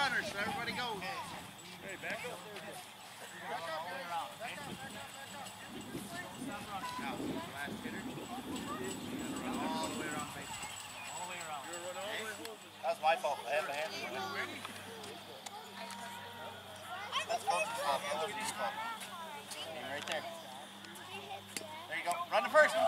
the runner, so everybody goes. Now, last hitter. All the way around base. That's my fault. I have a hand. That's coach's fault. That wasn't his fault. Right there. There you go. Run to first. Run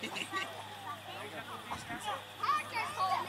Parker, hold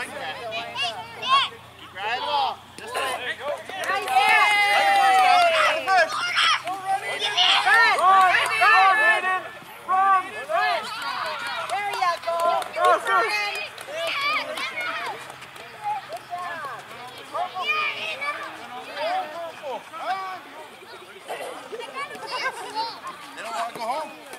All right, that. Keep riding along. This way. Right there. Run first, now. Run the first. There you go. Go, Vernon. They don't want to go home.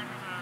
Martin,